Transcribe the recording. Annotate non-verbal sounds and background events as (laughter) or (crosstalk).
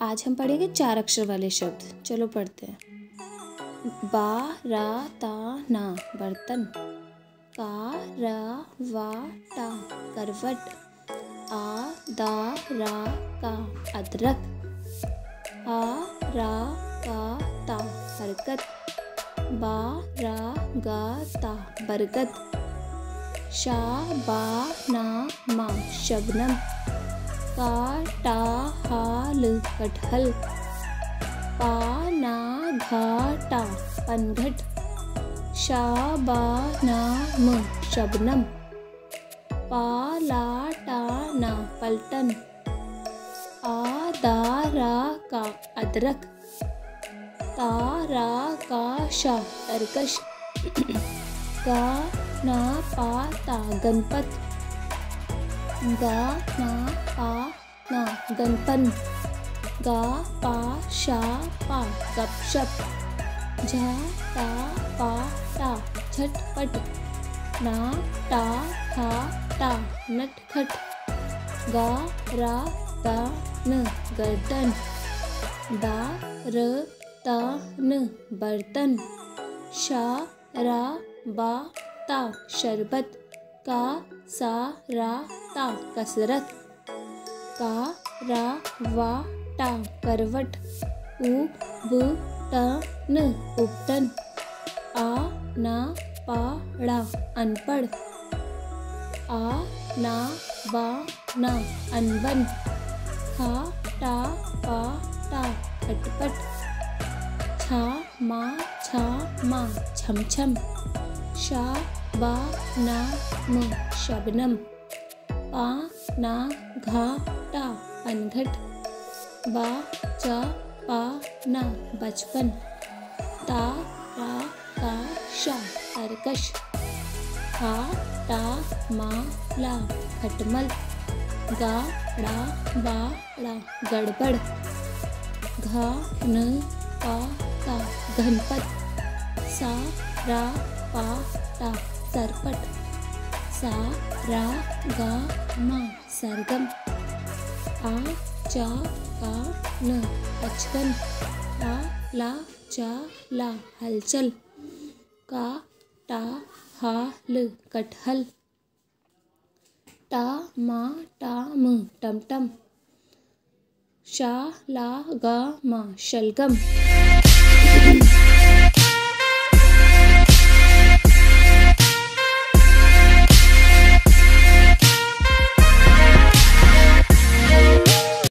आज हम पढ़ेंगे चार अक्षर वाले शब्द। चलो पढ़ते हैं। बा, रा, ता, ना, बर्तन। का, रा, वा, टा, करवट। आ, दा, रा, का, अदरक। आ, रा, का, ता हरकत बा, रा, गा, ता, बरगद। शा, बा, ना, मा, शबनम। काटाहाल कटहल पाना घाटा पनघट। शाबानाम। शबनम पालाटाना। पलटन आदारा का, अदरक। तारा का, शा, तरकश। (clears throat) गा, ना पाता गणपत। गा, ना, पा, ना गनपन गा, पा, शा, पा गपशप झा, ता, पा टा झटपट। ना टा खा टा नटखट गा, रा गा न, गर्दन। दा, र, ता, न, बर्तन। शा, रा, बा, ता, शरबत। का, सा, रा, ता, कसरत। का, रा, वा, टा, करवट। उ, ब, ट, न, उपटन। आ, ना, पा, ड़ा, अनपढ़। आ, ना, बा, ना, अनबन। खा टा, पा, टा खटपट छा, मा छा, मा, छम छम। शा बा, ना, म, शबनम। पा, ना, घा, टा, अनघट। बा, चा, पा, ना, बचपन। ता रा का, शा तरकश हा टा मा, ला, खटमल। गा ड़ा बा ड़ा गड़बड़। घा, न, पा, ता, घनपत। सा, रा, पा टा सरपट सा, रा, गा, मा, सरगम। आ, चा का न अचकन आ, ला, चा, ला, हलचल। का, टा, हा, ल, कटहल। टा, मा, टा, म, टमटम। शा, ला, गा, मा, शलगम।